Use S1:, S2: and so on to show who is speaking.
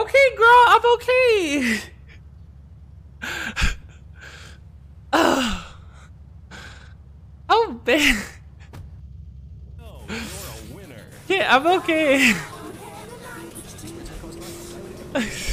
S1: okay. Girl, I'm okay. oh. Oh, man.
S2: Oh.
S1: Yeah, I'm okay.